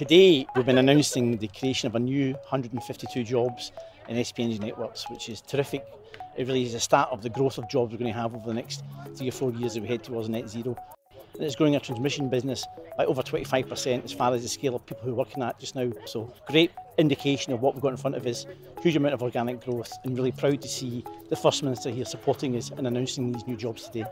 Today, we've been announcing the creation of a new 152 jobs in SP Energy Networks, which is terrific. It really is the start of the growth of jobs we're going to have over the next three or four years as we head towards net zero. And it's growing our transmission business by over 25% as far as the scale of people who are working at just now. So great indication of what we've got in front of us, huge amount of organic growth and really proud to see the First Minister here supporting us and announcing these new jobs today.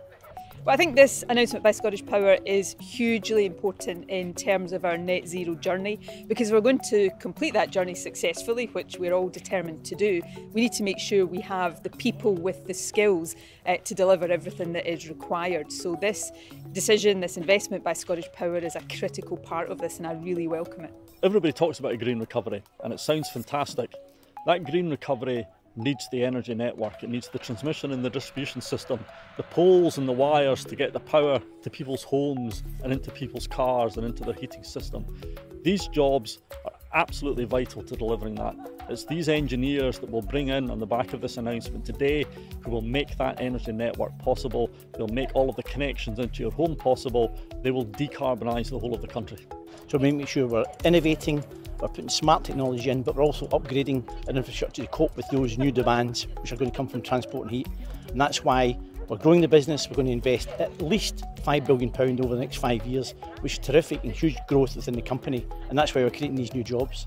Well, I think this announcement by Scottish Power is hugely important in terms of our net zero journey because we're going to complete that journey successfully, which we're all determined to do. We need to make sure we have the people with the skills uh, to deliver everything that is required. So, this decision, this investment by Scottish Power is a critical part of this, and I really welcome it. Everybody talks about a green recovery, and it sounds fantastic. That green recovery needs the energy network, it needs the transmission and the distribution system, the poles and the wires to get the power to people's homes and into people's cars and into their heating system. These jobs are absolutely vital to delivering that. It's these engineers that we'll bring in on the back of this announcement today who will make that energy network possible. They'll make all of the connections into your home possible. They will decarbonise the whole of the country. So we make sure we're innovating, we're putting smart technology in, but we're also upgrading our infrastructure to cope with those new demands which are going to come from transport and heat. And that's why We're growing the business, we're going to invest at least £5 billion over the next five years, which is terrific and huge growth within the company. And that's why we're creating these new jobs.